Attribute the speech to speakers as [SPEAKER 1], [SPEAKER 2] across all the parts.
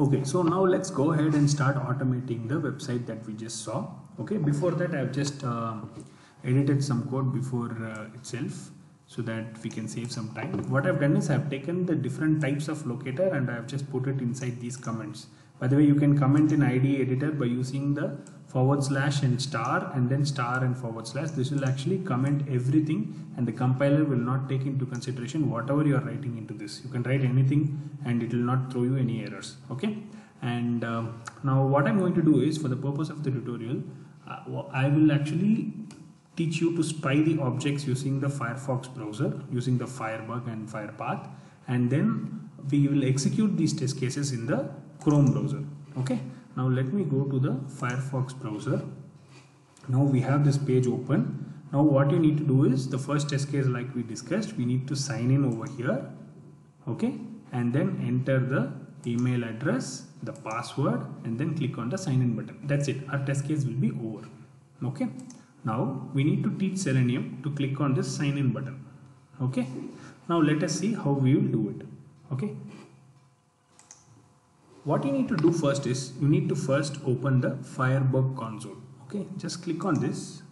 [SPEAKER 1] Okay, so now let's go ahead and start automating the website that we just saw. Okay, before that I've just uh, edited some code before uh, itself so that we can save some time. What I've done is I've taken the different types of locator and I've just put it inside these comments. By the way, you can comment in IDE editor by using the forward slash and star and then star and forward slash. This will actually comment everything and the compiler will not take into consideration whatever you are writing into this. You can write anything and it will not throw you any errors. Okay. And um, now what I'm going to do is for the purpose of the tutorial, uh, I will actually teach you to spy the objects using the Firefox browser using the Firebug and Firepath and then we will execute these test cases in the Chrome browser. Okay? Now let me go to the Firefox browser. Now we have this page open. Now what you need to do is the first test case like we discussed we need to sign in over here. Okay? And then enter the email address the password and then click on the sign in button. That's it. Our test case will be over. Okay? Now we need to teach Selenium to click on this sign in button. Okay? Now let us see how we will do it. Okay what you need to do first is you need to first open the Firebug console. Okay just click on this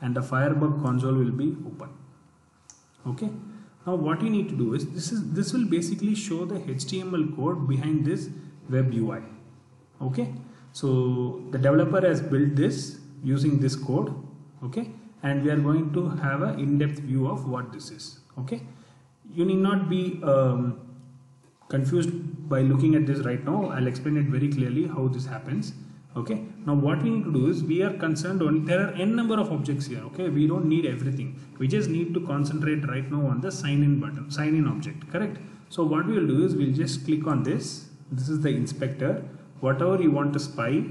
[SPEAKER 1] and the Firebug console will be open. Okay now what you need to do is this is this will basically show the HTML code behind this web UI okay so the developer has built this using this code. Okay and we are going to have an in-depth view of what this is. Okay you need not be um, confused by looking at this right now I'll explain it very clearly how this happens okay? Now what we need to do is we are concerned on there are n number of objects here okay? We don't need everything. We just need to concentrate right now on the sign in button sign in object correct? So what we will do is we'll just click on this. This is the inspector. Whatever you want to spy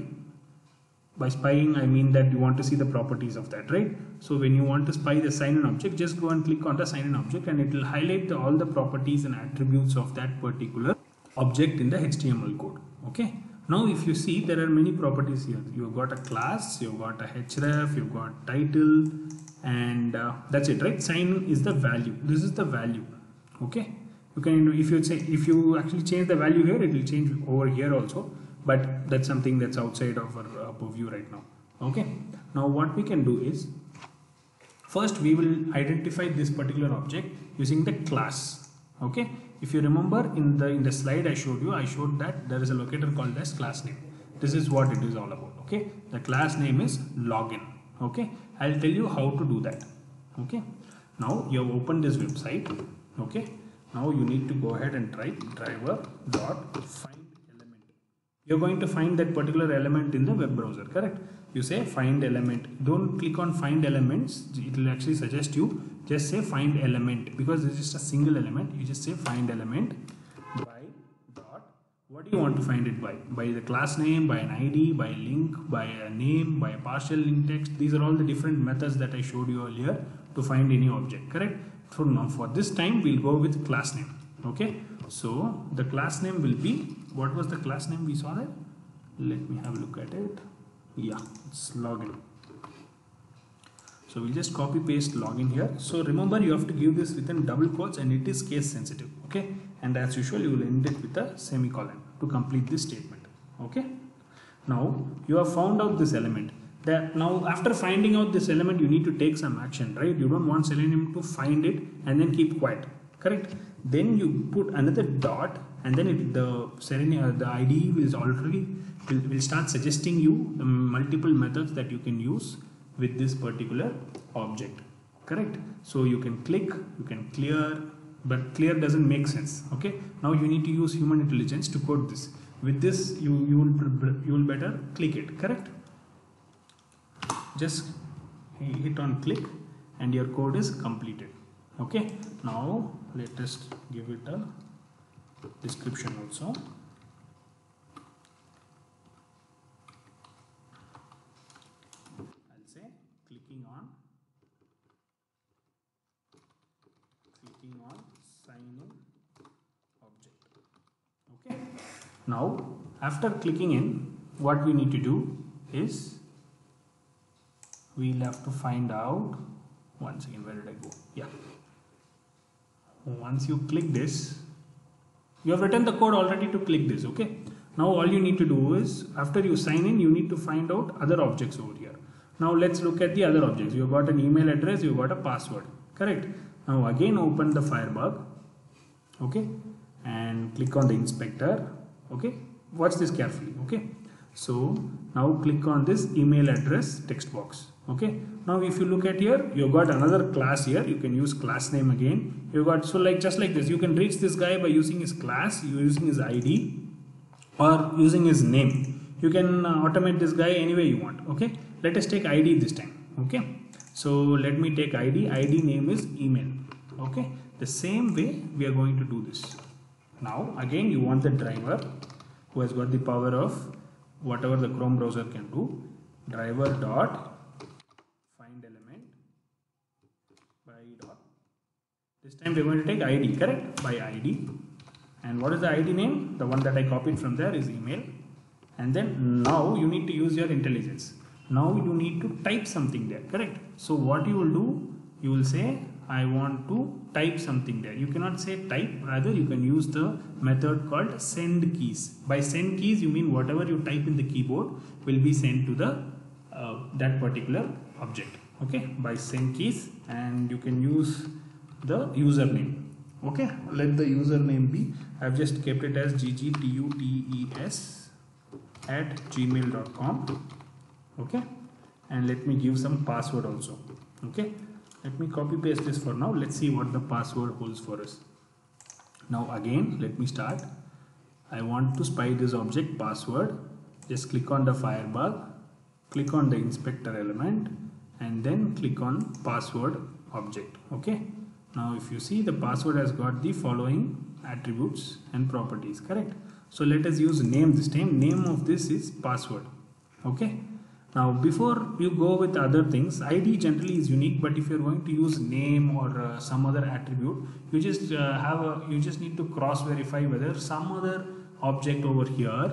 [SPEAKER 1] by spying I mean that you want to see the properties of that right? So when you want to spy the sign in object just go and click on the sign in object and it will highlight all the properties and attributes of that particular object in the HTML code okay? Now if you see there are many properties here. You've got a class you've got a href you've got title and uh, that's it right? Sign is the value. This is the value okay? You can if you say if you actually change the value here it will change over here also but that's something that's outside of our uh, purview right now okay? Now what we can do is first we will identify this particular object using the class okay if you remember in the in the slide I showed you I showed that there is a locator called as class name. This is what it is all about okay? The class name is login okay? I'll tell you how to do that okay? Now you have opened this website okay? Now you need to go ahead and write driver dot find you're going to find that particular element in the web browser correct? You say find element. Don't click on find elements. It will actually suggest you just say find element because it's just a single element. You just say find element by dot. What do you want to find it by? By the class name by an id by a link by a name by a partial link text. These are all the different methods that i showed you earlier to find any object correct? So now for this time we'll go with class name okay? So the class name will be what was the class name? We saw there let me have a look at it. Yeah it's login. So we'll just copy paste login here. So remember you have to give this within double quotes and it is case sensitive okay? And as usual you will end it with a semicolon to complete this statement okay? Now you have found out this element. That now after finding out this element you need to take some action right? You don't want selenium to find it and then keep quiet correct? Then you put another dot and then it, the selenium uh, the IDE will already will, will start suggesting you the multiple methods that you can use with this particular object. Correct? So you can click you can clear but clear doesn't make sense okay? Now you need to use human intelligence to code this. With this you you will you will better click it correct? Just hit on click and your code is completed okay? Now let us give it a description also. I'll say clicking on clicking on sign in object. Okay? Now after clicking in what we need to do is we'll have to find out one second where did I go? Yeah. Once you click this you have written the code already to click this okay? Now all you need to do is after you sign in you need to find out other objects over here. Now let's look at the other objects. You've got an email address you've got a password correct? Now again open the firebug okay? And click on the inspector okay? Watch this carefully okay? So now click on this email address text box okay? Now if you look at here you got another class here. You can use class name again. You got so like just like this. You can reach this guy by using his class using his id or using his name. You can uh, automate this guy any way you want. Okay? Let us take id this time. Okay? So let me take id id name is email. Okay? The same way we are going to do this. Now again you want the driver who has got the power of whatever the chrome browser can do. Driver dot find element by dot this time we're going to take id correct? By id and what is the id name? The one that i copied from there is email. And then now you need to use your intelligence. Now you need to type something there correct? So what you will do you will say I want to type something there. You cannot say type rather you can use the method called send keys. By send keys you mean whatever you type in the keyboard will be sent to the uh, that particular object okay? By send keys and you can use the username. Okay let the username be I've just kept it as ggtutes at gmail.com okay and let me give some password also. Okay let me copy paste this for now. Let's see what the password holds for us. Now again let me start. I want to spy this object password. Just click on the firebug click on the inspector element and then click on password object. Okay now if you see the password has got the following attributes and properties correct? So let us use name this time. Name of this is password okay? Now before you go with other things id generally is unique but if you're going to use name or uh, some other attribute you just uh, have a you just need to cross verify whether some other object over here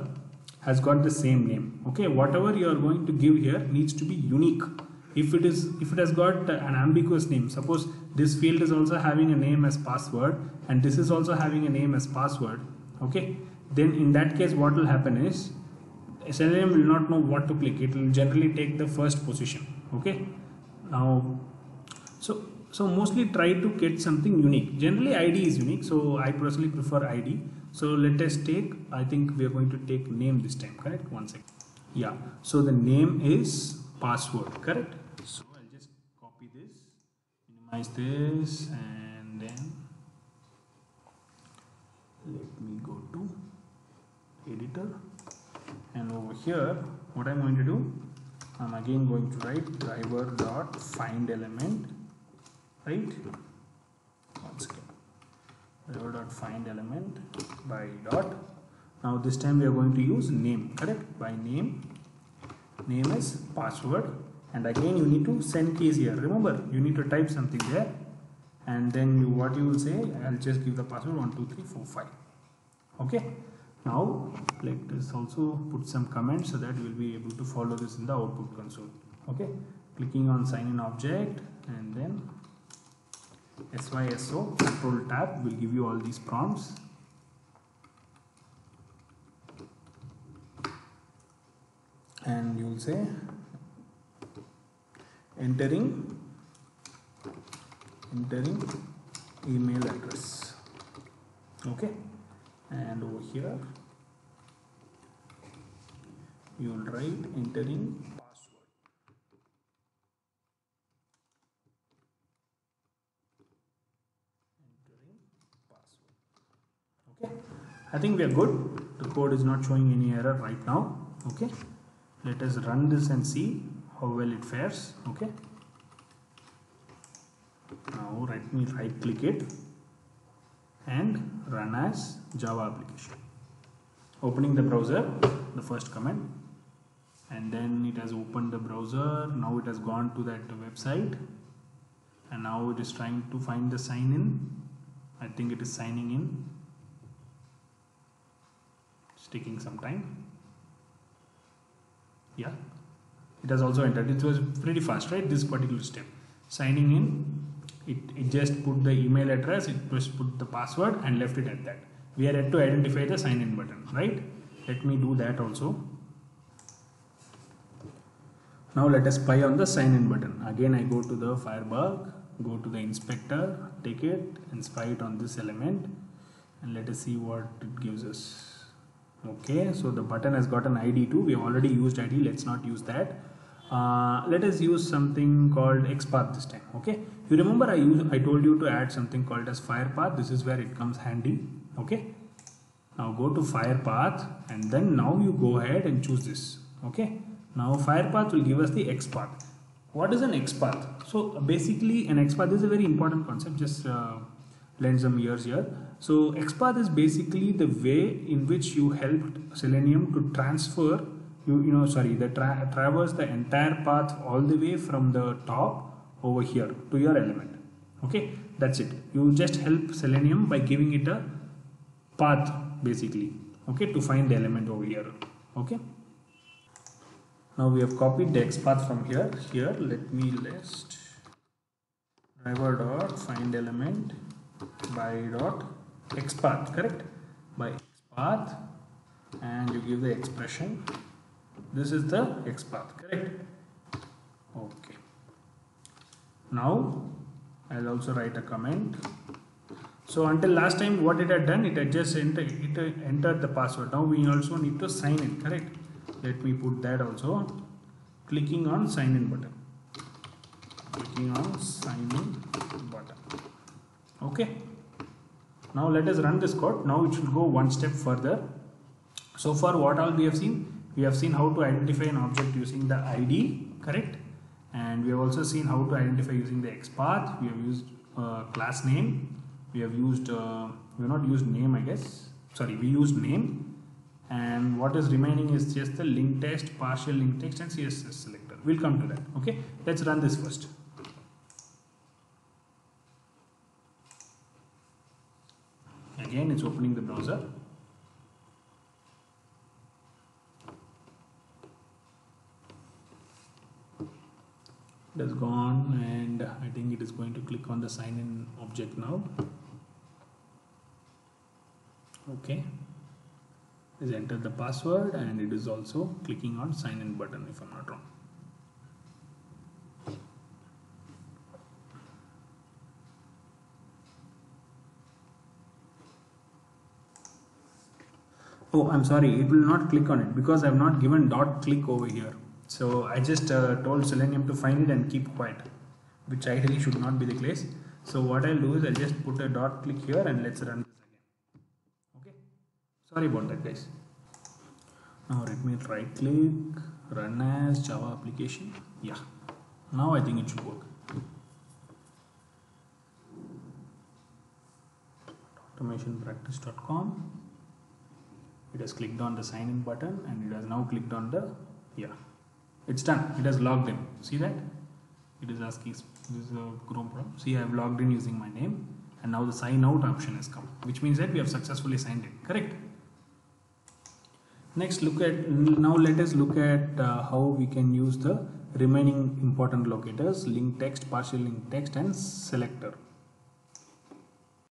[SPEAKER 1] has got the same name okay? Whatever you are going to give here needs to be unique if it is if it has got an ambiguous name suppose this field is also having a name as password and this is also having a name as password okay? Then in that case what will happen is SLM will not know what to click. It will generally take the first position okay? Now so so mostly try to get something unique. Generally id is unique so i personally prefer id so let us take i think we are going to take name this time correct? One second. Yeah. So the name is password correct so i'll just copy this minimize this and then let me go to editor. And over here what I'm going to do I'm again going to write driver dot find element right? One second driver dot find element by dot. Now this time we are going to use name correct? By name. Name is password and again you need to send keys here. Remember you need to type something there. And then you what you will say I'll just give the password 1 2 3 4 5 okay? Now let us also put some comments so that we will be able to follow this in the output console. Okay? Clicking on sign in object and then syso control tab will give you all these prompts. And you will say entering. Entering email address. Okay. And over here you will write entering password. Entering password. Okay. I think we are good. The code is not showing any error right now. Okay. Let us run this and see how well it fares okay now let me right click it and run as Java application. Opening the browser, the first command, and then it has opened the browser. Now it has gone to that website, and now it is trying to find the sign in. I think it is signing in. It's taking some time. Yeah, it has also entered. It was pretty fast, right? This particular step, signing in it, it just put the email address it just put the password and left it at that we are yet to identify the sign in button right let me do that also now let us spy on the sign in button again I go to the firebug go to the inspector take it and spy it on this element and let us see what it gives us okay so the button has got an id too. We already used id let's not use that. Uh, let us use something called xpath this time okay? You remember i use i told you to add something called as firepath this is where it comes handy okay? Now go to firepath and then now you go ahead and choose this okay? Now firepath will give us the xpath what is an xpath so basically an xpath is a very important concept. Just uh, lend some ears here. So xpath is basically the way in which you helped selenium to transfer you you know sorry the tra traverse the entire path all the way from the top over here to your element. Okay? That's it. You just help selenium by giving it a path basically. Okay? To find the element over here. Okay? Now we have copied the xpath from here. Here let me list. Driver dot find element by dot xpath correct? By xpath and you give the expression. This is the xpath correct? Okay. Now I'll also write a comment. So until last time what it had done it had just enter, it entered the password. Now we also need to sign in correct? Let me put that also clicking on sign in button. Clicking on sign in button okay. Now let us run this code now it should go one step further. So far what all we have seen? We have seen how to identify an object using the id correct? And we have also seen how to identify using the xpath we have used uh, class name. We have used uh, we have not used name i guess. Sorry we used name. And what is remaining is just the link text partial link text and css selector. We'll come to that. Okay? Let's run this first again it's opening the browser. It has gone and I think it is going to click on the sign in object now. Okay. Is entered the password and it is also clicking on sign in button if I'm not wrong oh I'm sorry. It will not click on it because I have not given dot click over here. So I just uh, told Selenium to find it and keep quiet which ideally should not be the case. So what I'll do is I'll just put a dot click here and let's run this again. Okay? Sorry about that guys. Now let me right click run as java application. Yeah. Now I think it should work. Automationpractice.com it has clicked on the sign in button and it has now clicked on the yeah. It's done. It has logged in. See that? It is asking this is a chrome problem. See i have logged in using my name and now the sign out option has come which means that we have successfully signed in correct? Next look at now let us look at uh, how we can use the remaining important locators link text partial link text and selector